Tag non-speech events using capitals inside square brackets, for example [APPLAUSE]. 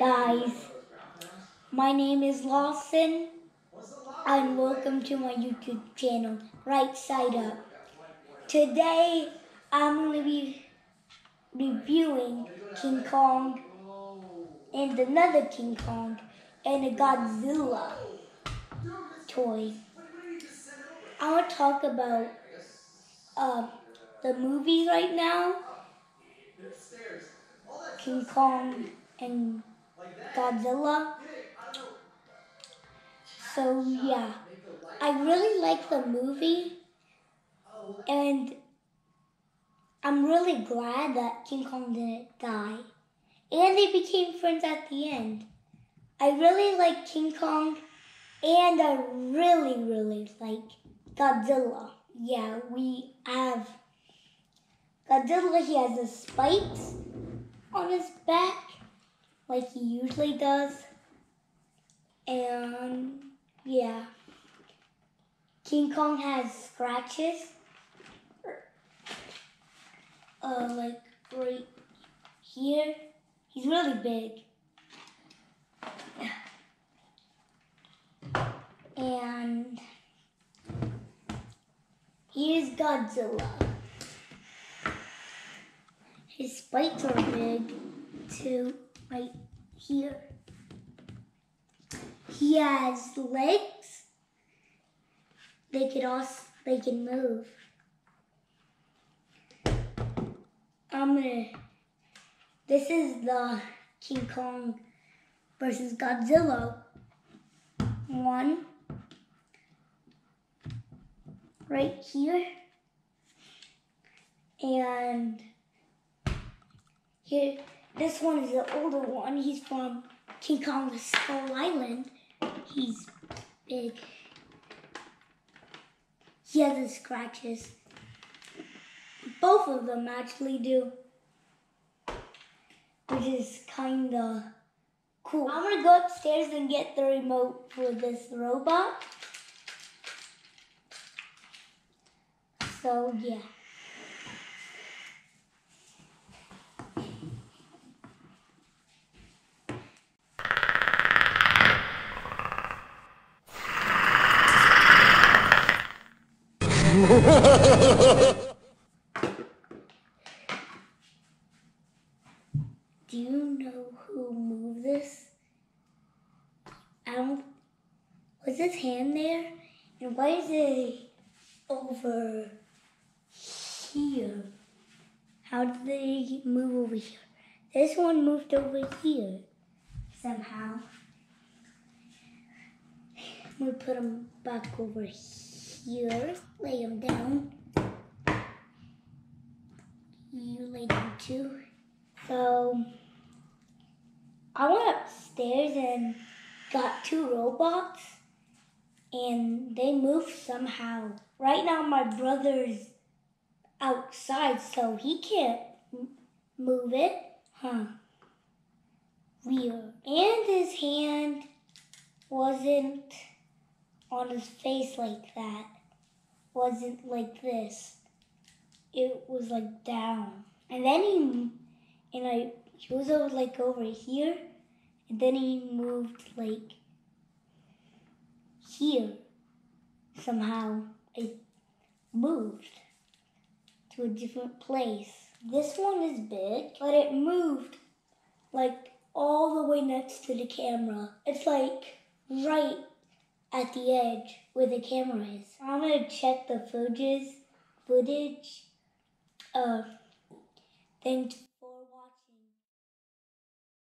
guys. My name is Lawson, and welcome to my YouTube channel, Right Side Up. Today, I'm going to be reviewing King Kong and another King Kong and a Godzilla toy. I want to talk about uh, the movies right now. King Kong and Godzilla. So yeah, I really like the movie, and I'm really glad that King Kong didn't die, and they became friends at the end. I really like King Kong, and I really really like Godzilla. Yeah, we have Godzilla. He has the spikes on his back like he usually does. And yeah, King Kong has scratches, uh, like right here. He's really big. And here's Godzilla. His spikes are big too right here. He has legs. They could also they can move. I'm gonna. This is the King Kong versus Godzilla one right here and here this one is the older one. He's from King Kong Skull Island. He's big. He has the scratches. Both of them actually do. Which is kinda cool. I'm gonna go upstairs and get the remote for this robot. So yeah. Do you know who moved this? Don't. Um, was his hand there? And why is it over here? How did they move over here? This one moved over here somehow. [LAUGHS] I'm put him back over here. Lay them down. You lay down too. So I went upstairs and got two robots and they moved somehow. Right now my brother's outside so he can't move it. Huh. Weird. And his hand wasn't on his face like that. Wasn't like this. It was like down. And then he and I he was over like over here, and then he moved like here. Somehow it moved to a different place. This one is big, but it moved like all the way next to the camera. It's like right at the edge where the camera is. I'm gonna check the footage, footage, uh, then